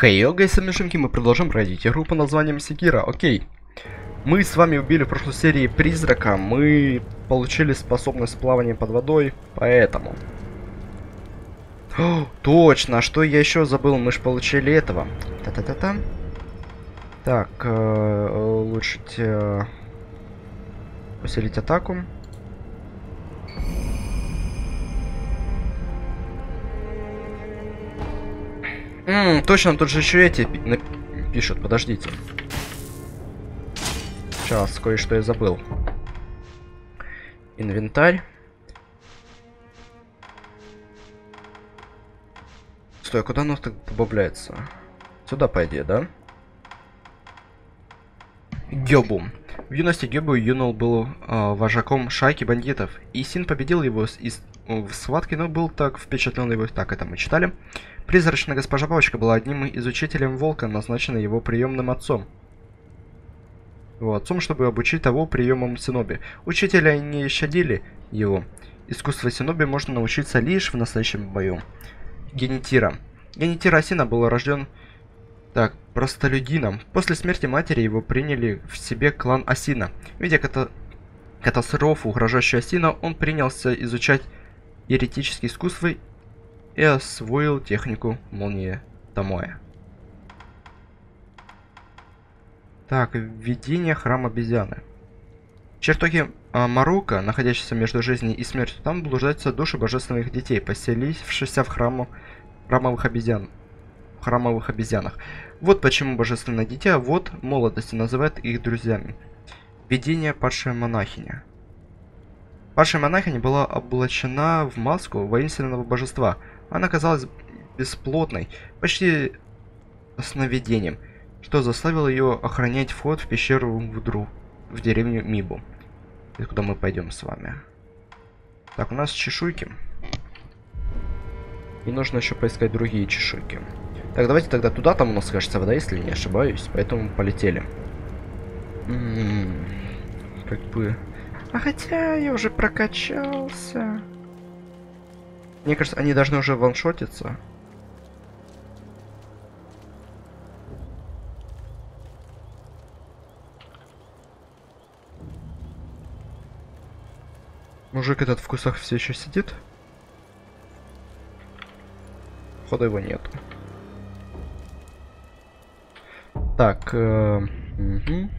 Хей, hey, гайсы, мешинки, мы продолжим пройти игру по названием Секира, окей. Мы с вами убили в прошлой серии призрака, мы получили способность плавания под водой, поэтому... О, точно, что я еще забыл, мы же получили этого. Та-та-та-та. Так, э, улучшить... Э, усилить атаку. Ммм, точно, тут же еще эти пишут, подождите. Сейчас, кое-что я забыл. Инвентарь. Стой, а куда оно так добавляется? Сюда, по идее, да? Гёбу. В юности Гёбу Юнол был э, вожаком шайки бандитов, и Син победил его из, в схватке, но был так впечатлен его, так это мы читали. Призрачная госпожа Палочка была одним из учителем Волка, назначенной его приемным отцом. Его отцом, чтобы обучить того приемам Синоби. Учителя не щадили его. Искусство Синоби можно научиться лишь в настоящем бою. Генетира. Генетира Асина был рожден так, простолюдином. После смерти матери его приняли в себе клан Асина. Видя ката катастрофу, угрожающую Асина, он принялся изучать еретические искусства и освоил технику молнии Томоя. Так, введение храма обезьяны. В чертоге а, находящейся между жизнью и смертью, там блуждаются души божественных детей, поселившихся в храму храмовых обезьян храмовых обезьянах. Вот почему божественное дитя, вот молодости называют их друзьями. Видение падшая монахиня. Падшая монахиня была облачена в маску воинственного божества. Она казалась бесплотной, почти сновидением, что заставило ее охранять вход в пещеру в Дру, в деревню Мибу. Куда мы пойдем с вами. Так, у нас чешуйки. И нужно еще поискать другие чешуйки. Так, давайте тогда туда, там у нас, кажется, вода, если не ошибаюсь. Поэтому полетели. М -м -м, как бы... А хотя я уже прокачался. Мне кажется, они должны уже ваншотиться. Мужик этот в кустах все еще сидит? Хода его нету. Так. Э, угу.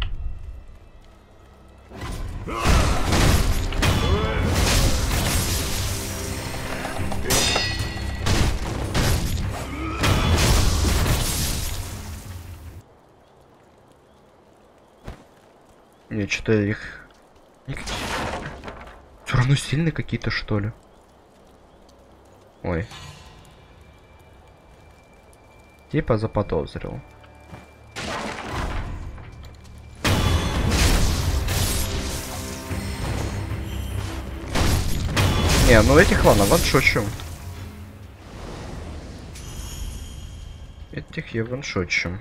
Не, что-то их... Все равно сильные какие-то, что ли? Ой. Типа заподозрил. Не, ну этих ладно, ваншочу. Этих я ваншочу.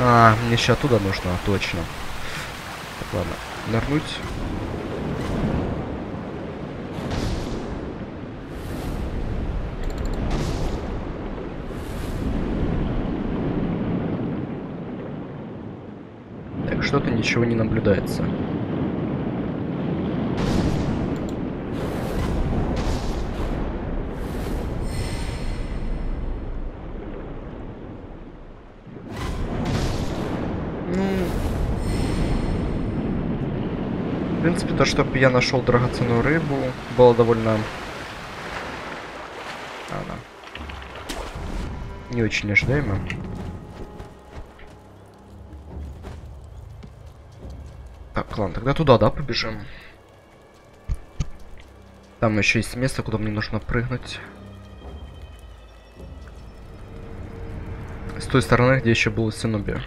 А, мне сейчас оттуда нужно, точно. Так, ладно. Нырнуть. Так, что-то ничего не наблюдается. То, чтобы я нашел драгоценную рыбу, было довольно... Она... Не очень ожидаемо. Так, ладно, тогда туда, да, побежим. Там еще есть место, куда мне нужно прыгнуть. С той стороны, где еще был Синоби.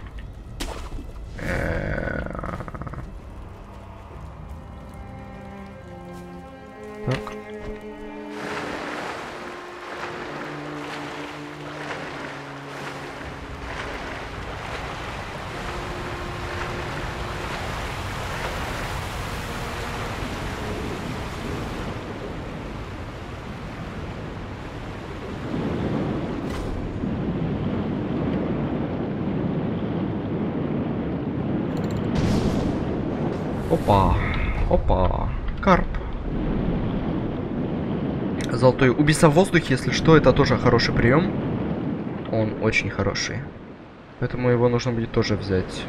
Опа. Карп. Золотой убийца в воздухе, если что, это тоже хороший прием. Он очень хороший. Поэтому его нужно будет тоже взять.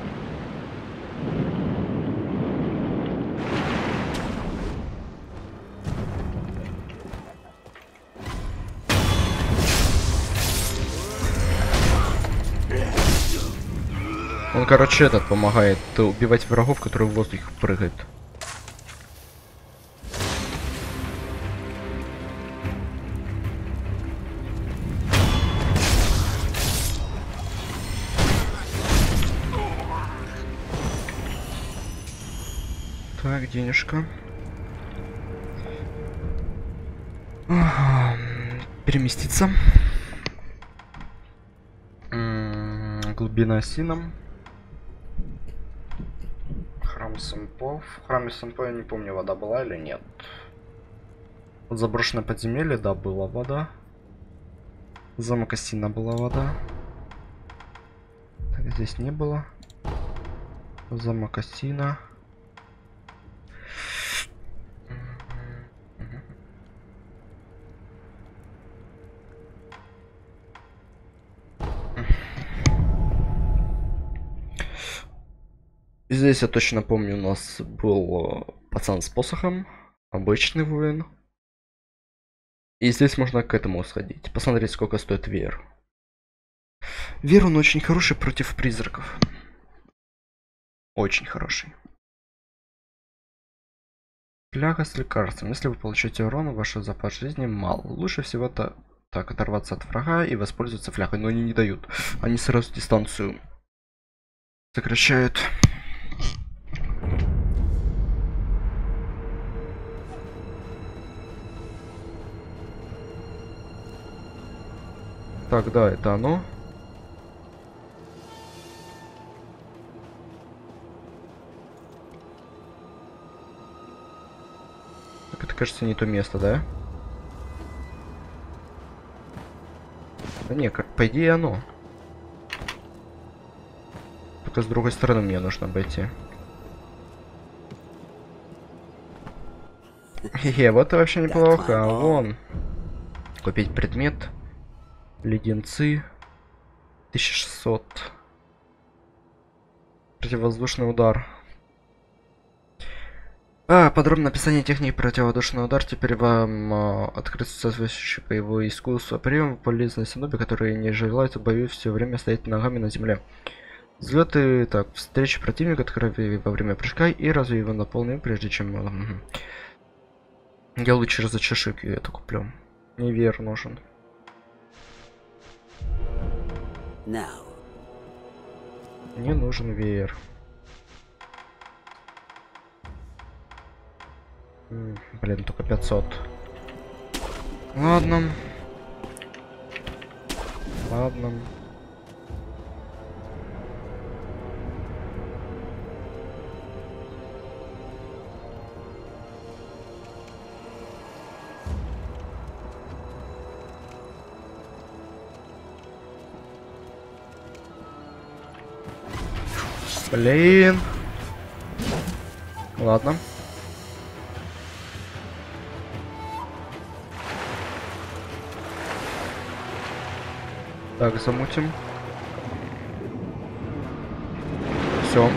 Он, короче, этот помогает убивать врагов, которые в воздухе прыгают. Денежка. Переместиться. Глубина осином. Храм Сэмпо. В храме Сэмпо я не помню, вода была или нет. Заброшенное подземелье, да, была вода. Замок Осина была вода. Так, здесь не было. Замок Осина. Здесь я точно помню, у нас был э, пацан с посохом, обычный воин. И здесь можно к этому сходить, посмотреть, сколько стоит веер. Вер он очень хороший против призраков. Очень хороший. Фляга с лекарством. Если вы получаете урон, ваш запас жизни мал. Лучше всего это так оторваться от врага и воспользоваться флягой, но они не дают. Они сразу дистанцию сокращают. Так, да, это оно. Так, это, кажется, не то место, да? Да не, как, по идее оно. Только с другой стороны мне нужно обойти. Хе-хе, вот и вообще неплохо. А вон. Купить предмет. Леденцы. 1600. Противовоздушный удар. А, подробное описание техники противовоздушный удар. Теперь вам а, открыт соответствующий по его искусству. Прием полезной синоби, которые не желают в бою все время стоять ногами на земле. Взлеты, так, встречи противника, открыли во время прыжка и разве его наполнил, прежде чем... Я лучше за чешик это куплю. Не вер нужен. Now. Мне нужен веер. Блин, только 500. Ладно. Ладно. Блин. Ладно. Так, замутим. Все.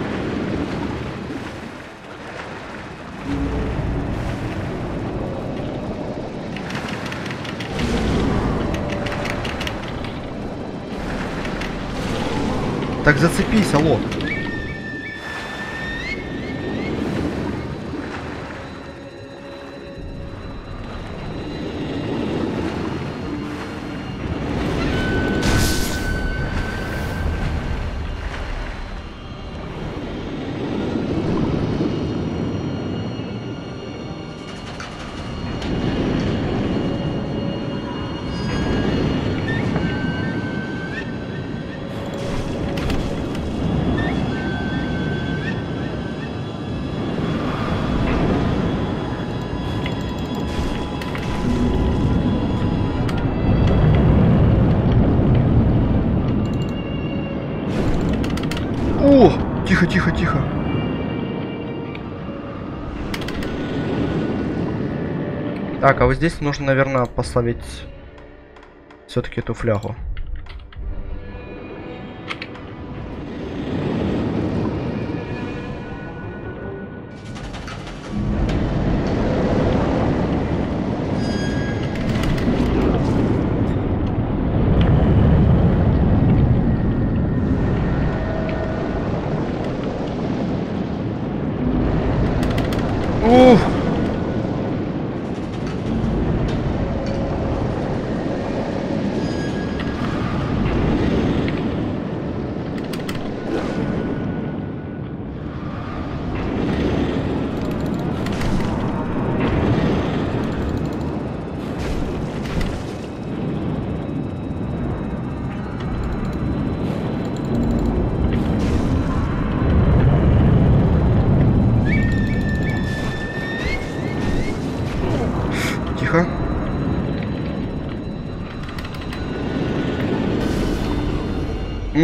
Так зацепись, алло. Тихо, тихо, тихо. Так, а вот здесь нужно, наверное, поставить все-таки эту флягу.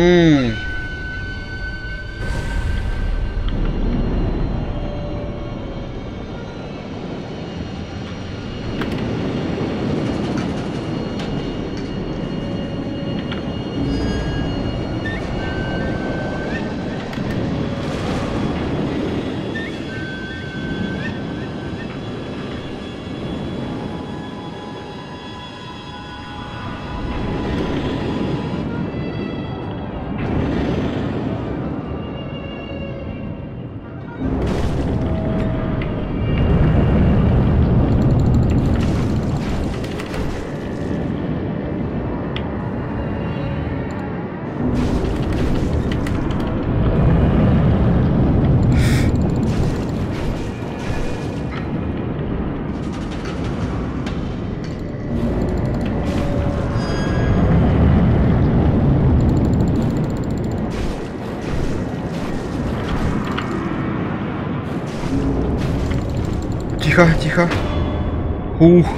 Ммм. Ух.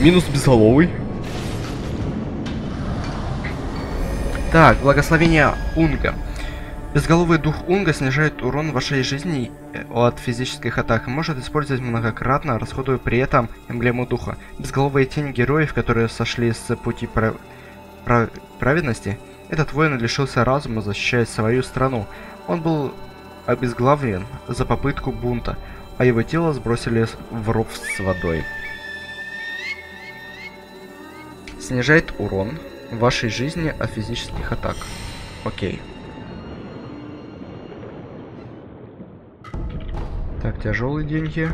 Минус безголовый. Так, благословение Унга. Безголовый дух Унга снижает урон вашей жизни э, от физических атак и может использовать многократно, расходуя при этом эмблему духа. Безголовые тени героев, которые сошли с пути прав... прав- праведности, этот воин лишился разума, защищая свою страну. Он был обезглавлен за попытку бунта, а его тело сбросили в ров с водой. Снижает урон вашей жизни от физических атак. Окей. Так, тяжелые деньги.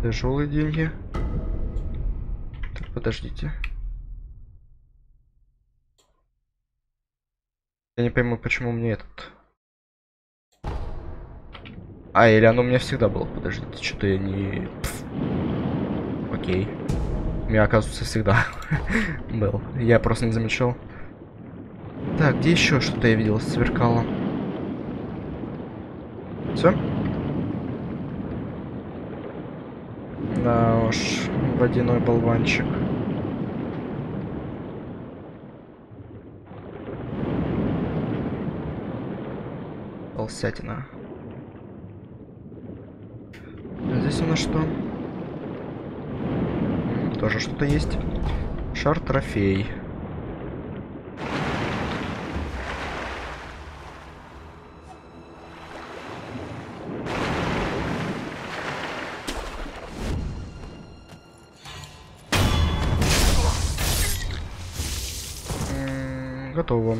Тяжелые деньги. Так, подождите. Я не пойму, почему мне этот. А, или оно у меня всегда было. Подождите, что-то я не... Пф. Окей. Меня, оказывается, всегда был. Я просто не замечал. Так, где еще что-то я видел, сверкало? Все? Да уж, водяной болванчик. Полсятина. Здесь у нас что? Тоже что-то есть. Шар трофей. М, Готово.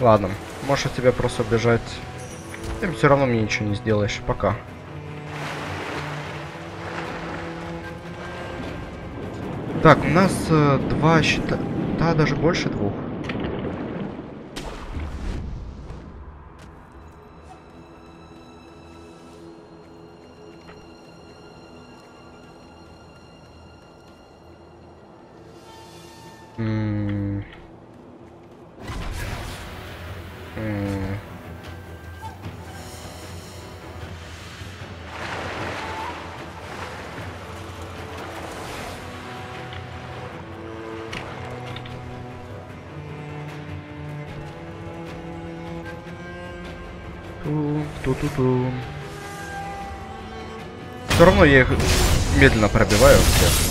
Ладно, можешь от тебя просто убежать. Ты все равно мне ничего не сделаешь. Пока. Так, у нас э, два щита. Да, даже больше двух. Ту-ту-ту. Все равно я их медленно пробиваю всех.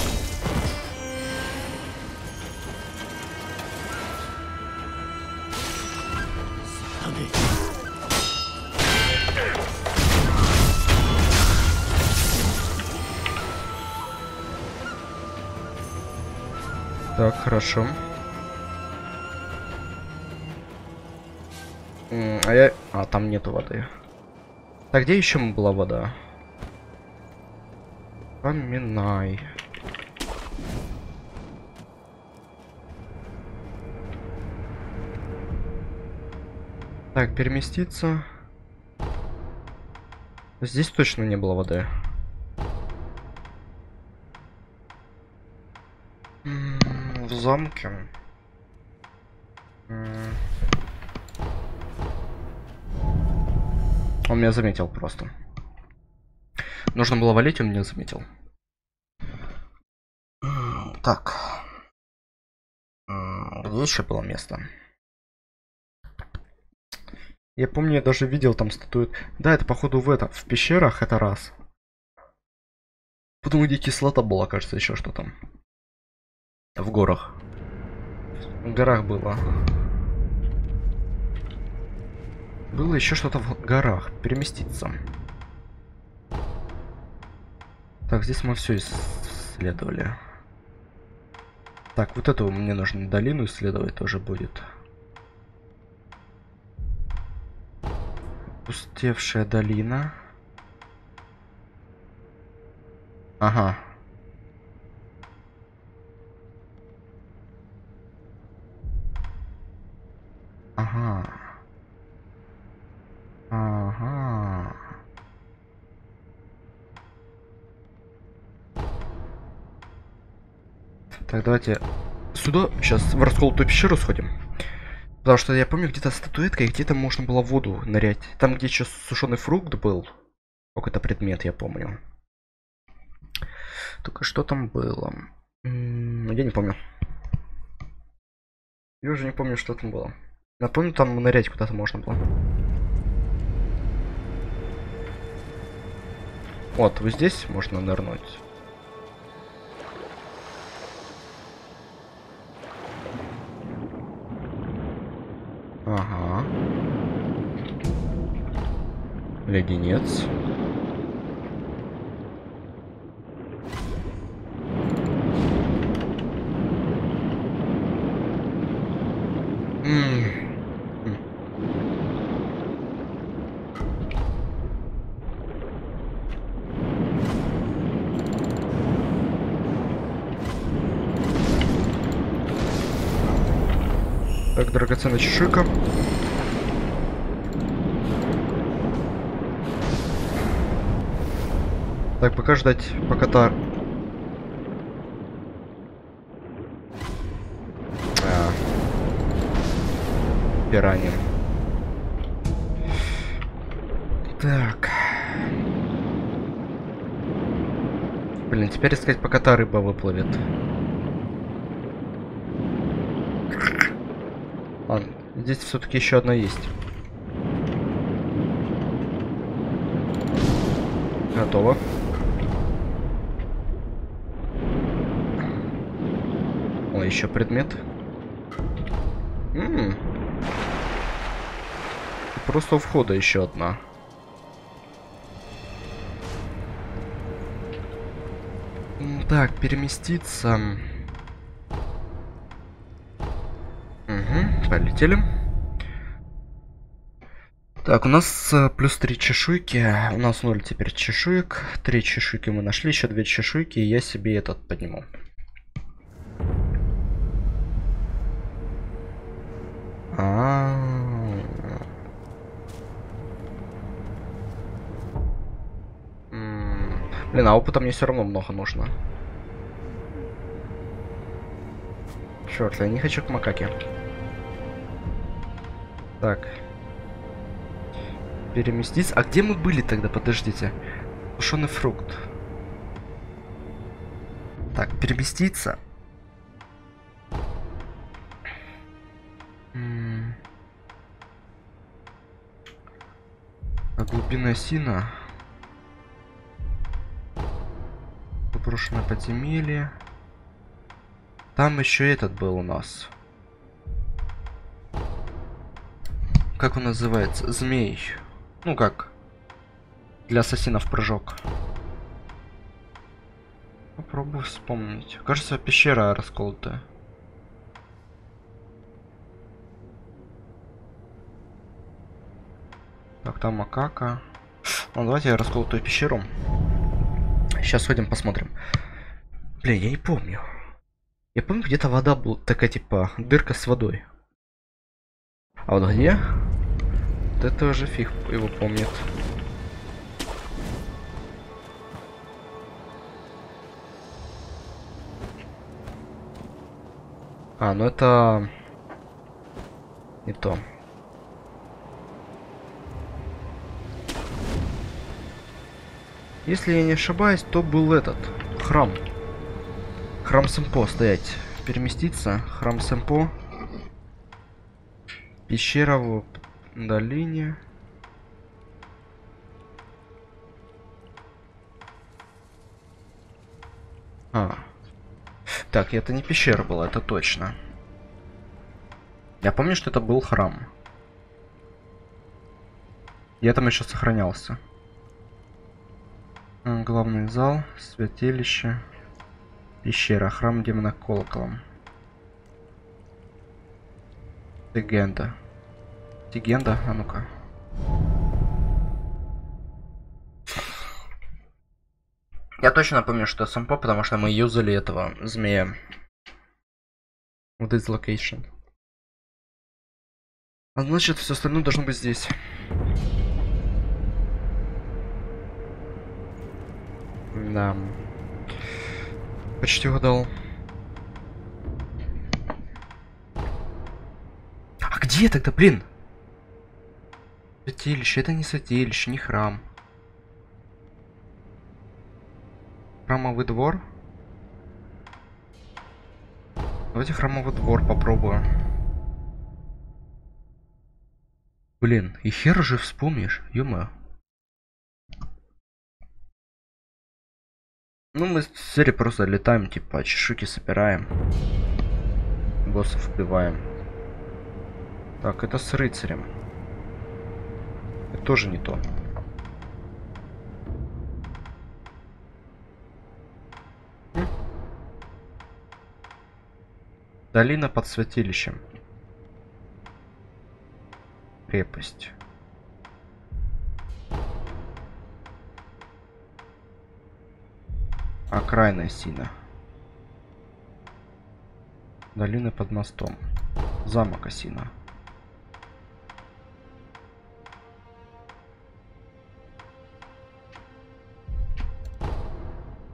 Так, хорошо. Там нету воды. Так, где еще была вода? Поминай. Так, переместиться. Здесь точно не было воды. В замке. Он меня заметил просто. Нужно было валить, он меня заметил. Так. Где еще было место? Я помню, я даже видел там статует. Да, это походу в этом, в пещерах, это раз. Потом где кислота была, кажется, еще что там. В горах. В горах было. Было еще что-то в горах. Переместиться. Так, здесь мы все исследовали. Так, вот эту мне нужно долину исследовать тоже будет. Пустевшая долина. Ага. Ага. Ага. Так, давайте сюда сейчас в расколотую пещеру сходим. Потому что я помню, где-то статуэтка, и где-то можно было воду нырять. Там, где еще сушеный фрукт был. Какой-то предмет, я помню. Только что там было? М -м, я не помню. Я уже не помню, что там было. Напомню, там нырять куда-то можно было. Вот, вот здесь можно нырнуть. Ага. Леденец. Драгоценная чешуйка. Так, пока ждать, пока та... А. Пираньем. Так. Блин, теперь искать, пока та рыба выплывет. Ладно, здесь все-таки еще одна есть. Готово. О, еще предмет. М -м. Просто у входа еще одна. Так, переместиться. Полетели. Так, у нас э, плюс 3 чешуйки. У нас 0 теперь чешуек. 3 чешуйки мы нашли, еще 2 чешуйки. И я себе этот подниму. А -а -а. Блин, а опыта мне все равно много нужно. Черт, я не хочу к макаке. Так. Переместиться. А где мы были тогда? Подождите. Сушеный фрукт. Так, переместиться. А глубина сина. Заброшенное подземелье. Там еще этот был у нас. Как он называется? Змей. Ну как? Для ассасинов прыжок. Попробую вспомнить. Кажется, пещера расколотая. Так, там макака. Ну, давайте я расколотую пещеру. Сейчас сходим, посмотрим. Блин, я не помню. Я помню, где-то вода была такая, типа, дырка с водой. А вот где? Это уже фиг его помнит. А, ну это... Не то. Если я не ошибаюсь, то был этот храм. Храм Сэмпо стоять. Переместиться. Храм Сэмпо. Пещера долине. А. Так, это не пещера была, это точно. Я помню, что это был храм. Я там еще сохранялся. Главный зал, святилище, пещера, храм демона колоколом. Легенда. Легенда, а ну-ка. Я точно помню, что сампо, потому что мы юзали этого змея. В this location. А значит, все остальное должно быть здесь. Да. Почти угадал. А где тогда, блин? Святилище, это не святилище, не храм. Храмовый двор. Давайте храмовый двор попробую. Блин, и хер же вспомнишь, ё Ну, мы с серии просто летаем, типа, чешуйки собираем. Боссов убиваем. Так, это с рыцарем. Тоже не то. Долина под святилищем. Крепость. Окраина Сина. Долина под мостом. Замок Осина.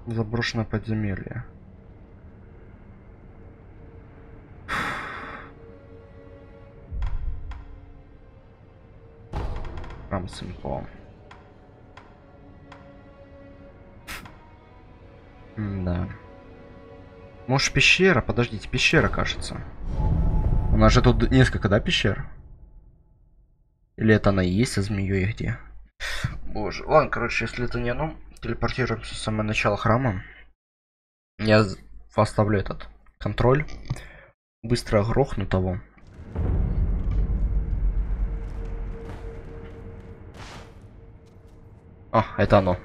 Заброшенное подземелье. Храм Симпо. да. Может пещера? Подождите, пещера, кажется. У нас же тут несколько, да, пещер? Или это она и есть со змеей где? Боже, ладно, короче, если это не оно, телепортируемся с самого начала храма. Я оставлю этот контроль. Быстро грохну того. А, это оно.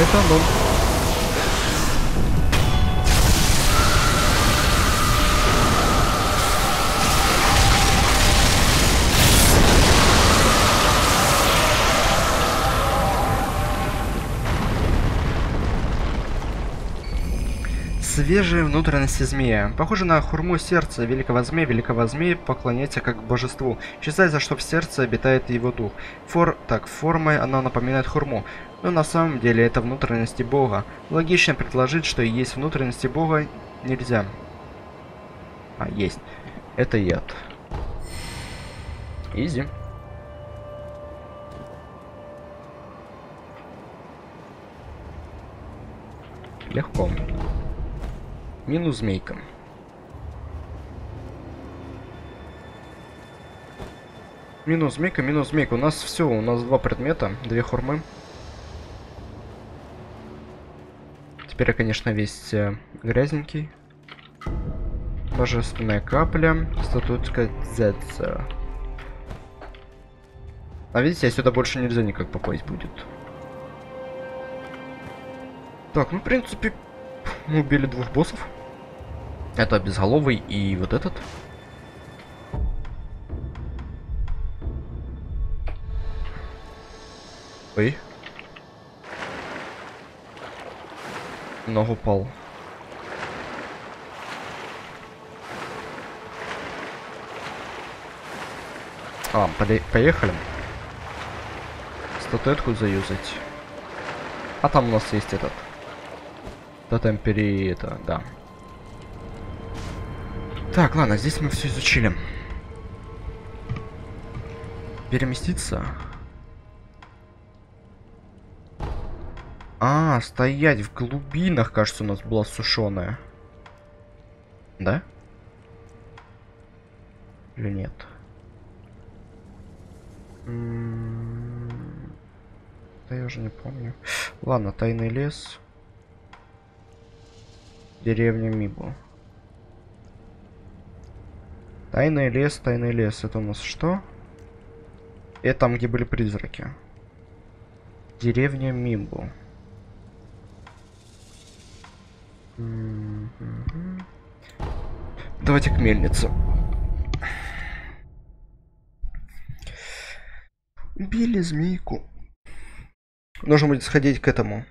Это оно. Свежие внутренности змея. Похоже на хурму сердца великого змея. Великого змея поклоняется как божеству. Считается, что в сердце обитает его дух. Фор... Так, формой она напоминает хурму. Но на самом деле это внутренности бога. Логично предположить, что есть внутренности бога нельзя. А, есть. Это яд. Изи. Легко. Минус змейка. Минус змейка, минус змейка. У нас все, у нас два предмета, две хурмы. Теперь я, конечно, весь э, грязненький. Божественная капля. Статутка Зетса. А видите, сюда больше нельзя никак попасть будет. Так, ну, в принципе, мы убили двух боссов. Это безголовый и вот этот. Ой. Ногу упал. А, поехали. Статуэтку заюзать. А там у нас есть этот. Тотем пери это, да. Так, ладно, здесь мы все изучили. Переместиться. А, стоять в глубинах, кажется, у нас была сушеная. Да? Или нет? М-м-м. Да я уже не помню. Ладно, тайный лес. Деревня Мибу. Тайный лес, тайный лес. Это у нас что? Это там, где были призраки. Деревня Мимбу. Давайте к мельнице. Убили змейку. Нужно будет сходить к этому.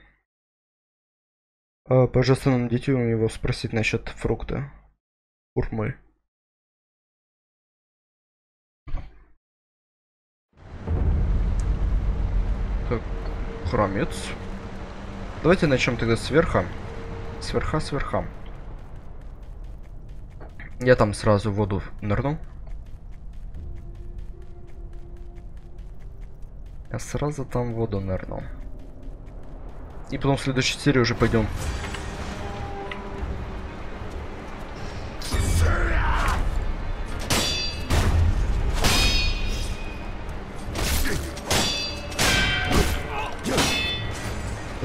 А, божественному дитю у него спросить насчет фрукта. Урмы. Так, хромец. Давайте начнем тогда сверху. Сверха, сверха. Я там сразу в воду нырну. Я сразу там в воду нырну. И потом в следующей серии уже пойдем.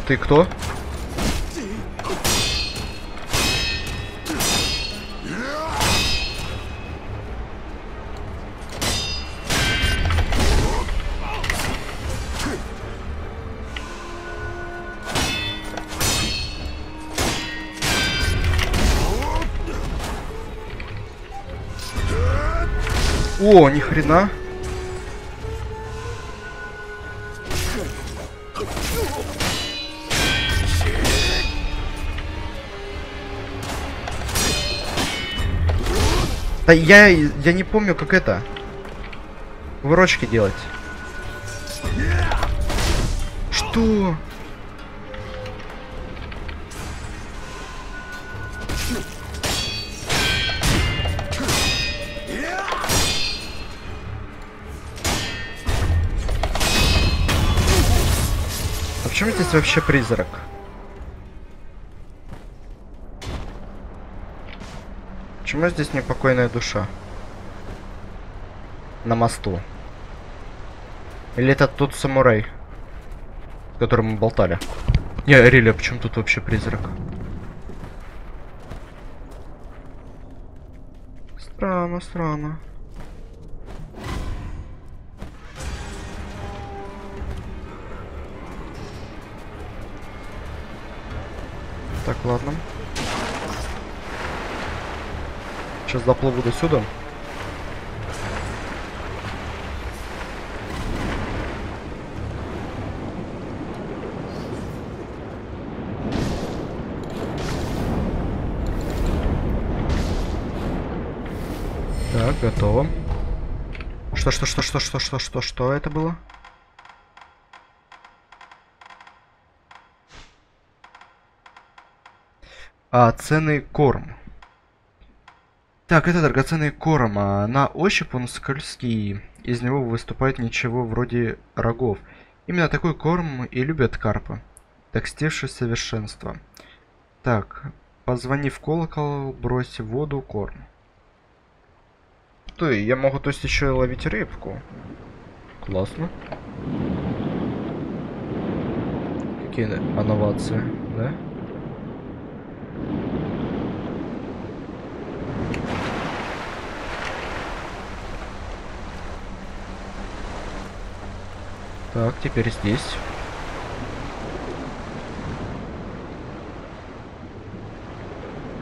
Ты кто? О, ни хрена. Да я, я не помню, как это. Вырочки делать. Что? Здесь вообще призрак? Почему здесь непокойная душа? На мосту. Или это тот самурай, с которым мы болтали? Не, Рили, а почему тут вообще призрак? Странно, странно. Ладно. Сейчас доплыву до сюда. Так, готово. Что, что, что, что, что, что, что, что это было? А, ценный корм. Так, это драгоценный корм. А на ощупь он скользкий. Из него выступает ничего вроде рогов. Именно такой корм и любят карпы. Текстившее совершенство. Так, позвони в колокол, брось в воду корм. Ты, я могу то есть еще ловить рыбку. Классно. Какие инновации, да? Так, теперь здесь.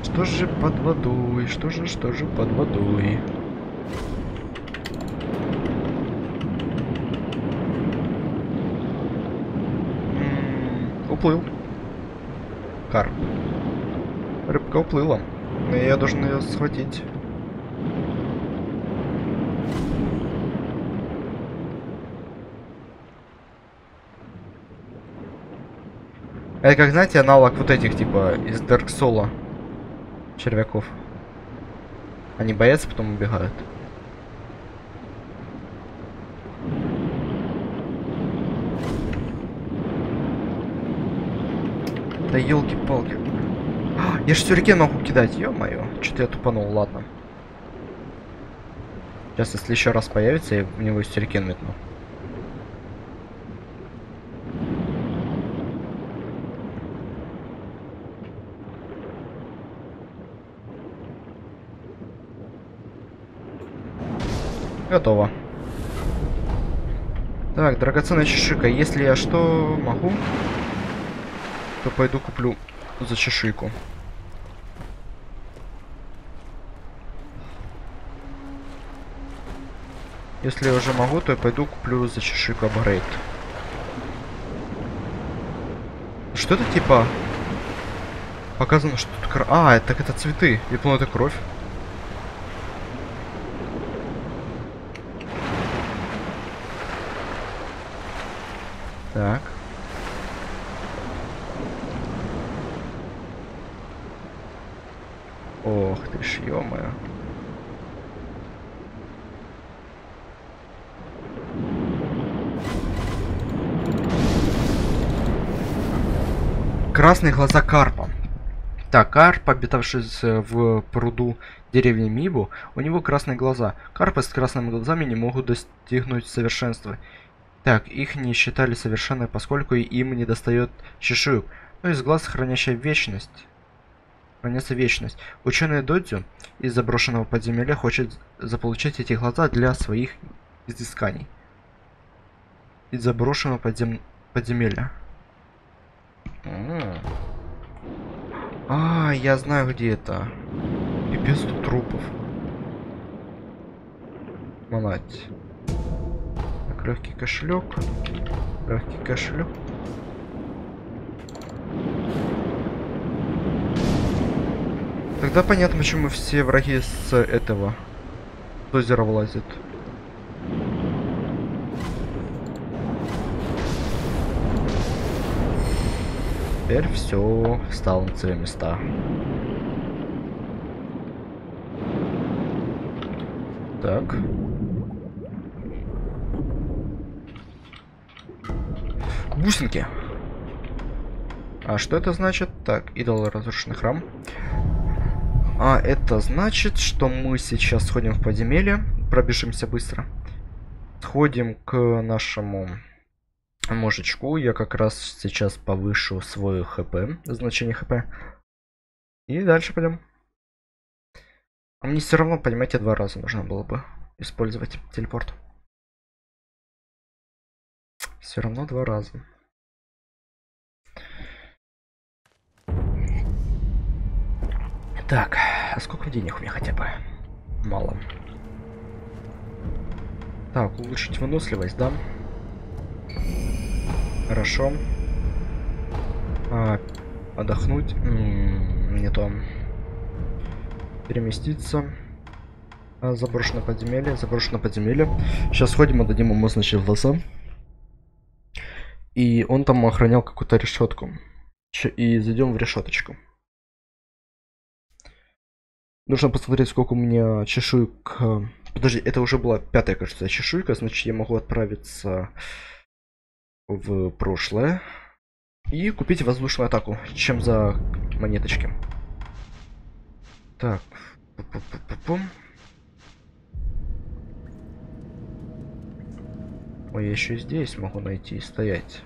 Что же под водой? Что же, что же под водой? уплыл. Карп. Рыбка уплыла. Но я должен ее схватить. Это как, знаете, аналог вот этих, типа, из Dark Soul червяков. Они боятся, потом убегают. Да елки-палки. А, я же сюрикен могу кидать, ё-моё. Что-то я тупанул, ладно. Сейчас, если еще раз появится, я в него сюрикен метну. Готово. Так, драгоценная чешика. Если я что могу, то пойду куплю за чешику. Если я уже могу, то я пойду куплю за чешику апгрейд. Что это типа? Показано, что тут кровь. А, так это цветы. Я понял, это кровь. Так. Ох ты ж, ё-моё. Красные глаза карпа. Так, карп, обитавший в пруду деревни Мибу, у него красные глаза. Карпы с красными глазами не могут достигнуть совершенства. Так, их не считали совершенной, поскольку им не достает чешуек, но из глаз хранящая вечность. Хранится вечность. Ученый Додзю из заброшенного подземелья хочет заполучить эти глаза для своих изысканий. Из заброшенного подзем... подземелья. А, я знаю где это. И без трупов. Молодец легкий кошелек. Легкий кошелек. Тогда понятно, почему все враги с этого с озера влазят. Теперь все встало на свои места. Так. Бусинки. А что это значит? Так, идол разрушенный храм. А это значит, что мы сейчас сходим в подземелье. Пробежимся быстро. Сходим к нашему мужичку. Я как раз сейчас повышу свой хп, значение хп. И дальше пойдем. А мне все равно, понимаете, два раза нужно было бы использовать телепорт. Все равно два раза. Так, а сколько денег у меня хотя бы? Мало. Так, улучшить выносливость, да? Хорошо. А, отдохнуть. М -м, не то. Переместиться. А, заброшенное подземелье, заброшенное подземелье. Сейчас сходим, отдадим ему, значит, глаза. И он там охранял какую-то решетку. И зайдем в решеточку. Нужно посмотреть, сколько у меня чешуек. Подожди, это уже была пятая, кажется, чешуйка. Значит, я могу отправиться в прошлое. И купить воздушную атаку, чем за монеточки. Так. Пу -пу -пу. Ой, я еще здесь могу найти и стоять.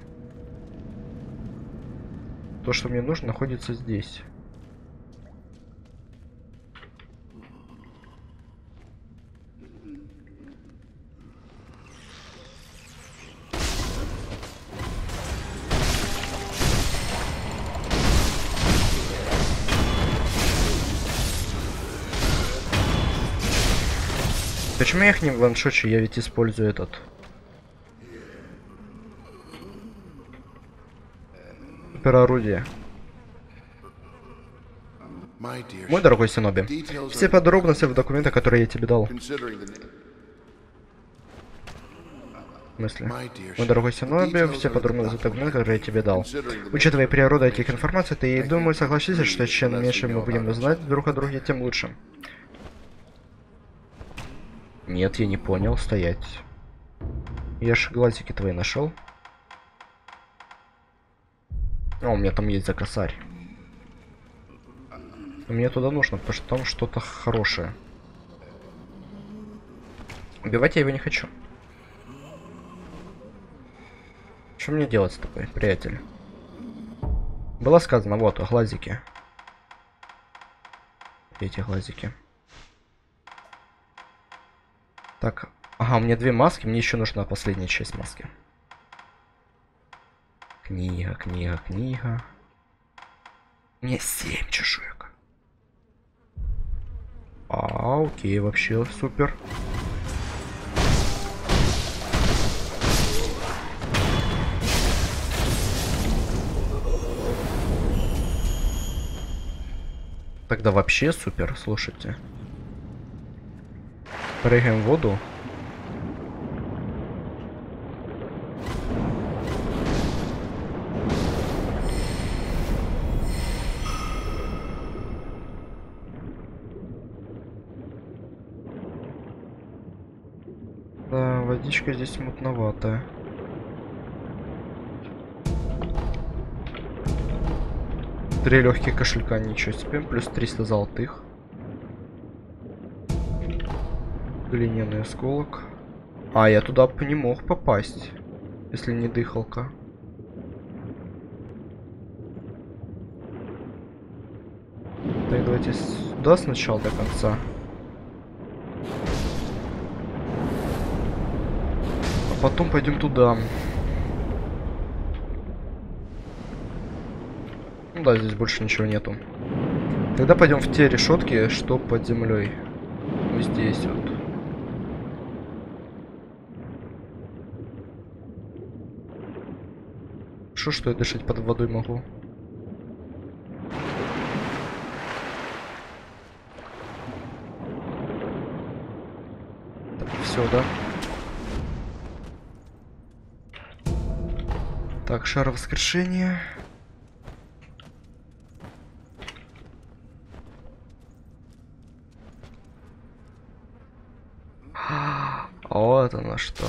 То, что мне нужно, находится здесь. Почему я их не ваншочу? Я ведь использую этот. Суперорудие. Мой дорогой Синоби, все подробности в документах, которые я тебе дал. В смысле? Мой дорогой Синоби, все подробности в документах, которые я тебе дал. Учитывая природу этих информаций, ты, думаю, согласишься, что чем меньше мы будем знать друг о друге, тем лучше. Нет, я не понял. Стоять. Я же твои нашел. О, у меня там есть закосарь. Мне туда нужно, потому что там что-то хорошее. Убивать я его не хочу. Что мне делать с тобой, приятель? Было сказано, вот, глазики. Эти глазики. Ага, мне две маски, мне еще нужна последняя часть маски. Книга, книга, книга. Мне семь чешуек. А, окей, вообще супер. Тогда вообще супер, слушайте. Прыгаем в воду. Водичка здесь мутноватая. Три легких кошелька, ничего себе, плюс 300 золотых. Глиняный осколок. А, я туда не мог попасть, если не дыхалка. Так, давайте сюда сначала до конца. Потом пойдем туда. Ну да, здесь больше ничего нету. Тогда пойдем в те решетки, что под землей. Вот здесь вот. Хорошо, что я дышать под водой могу. Так, все, да? Так, шар воскрешения. Вот оно что.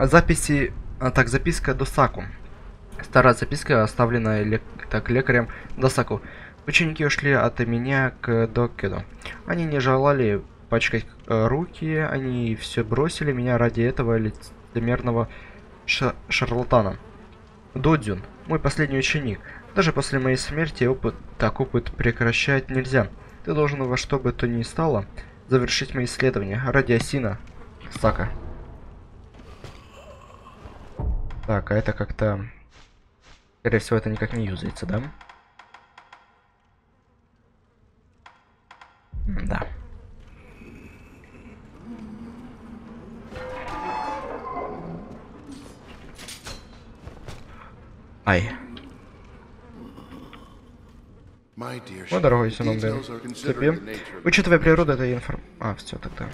Записи... А, так, записка Досаку. Старая записка, оставленная лек... так, лекарем Досаку. Ученики ушли от меня к Докеду. Они не желали пачкать руки, они все бросили меня ради этого лицемерного ша шарлатана. Додзюн, мой последний ученик. Даже после моей смерти опыт, так опыт прекращать нельзя. Ты должен во что бы то ни стало завершить мои исследования ради Асина. Сака. Так, а это как-то... Скорее всего, это никак не юзается, да? Да. Ай. Мой дорогой Синомбе, тебе, учитывая природу этой информ... А, все тогда.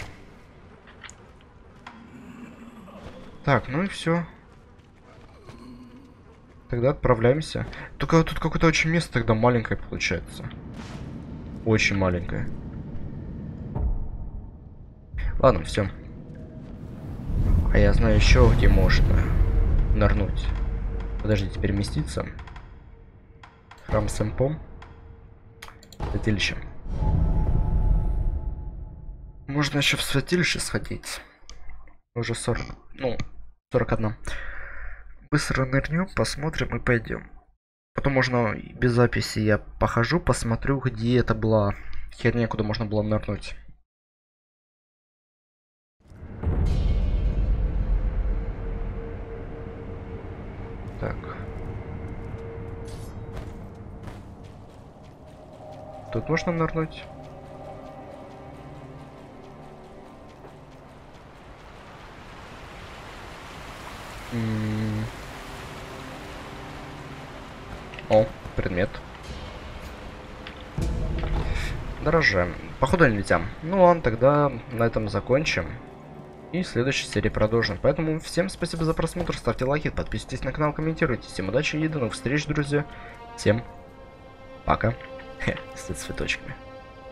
Так, ну и все. Тогда отправляемся. Только тут какое-то очень место тогда маленькое получается. Очень маленькое. Ладно, все. А я знаю еще, где можно нырнуть. Подождите, переместиться. Храм Сэмпом. Святилище. Можно еще в святилище сходить. Уже 40. Ну, 41. Быстро нырнем, посмотрим и пойдем. Потом можно без записи я похожу, посмотрю, где это была херня, куда можно было нырнуть. Так. Тут можно нырнуть? О, предмет. Дороже. Походу нельзя. Ну ладно, тогда на этом закончим. И в следующей серии продолжим. Поэтому всем спасибо за просмотр, ставьте лайки, подписывайтесь на канал, комментируйте. Всем удачи и до новых встреч, друзья. Всем пока. Хе, с цветочками.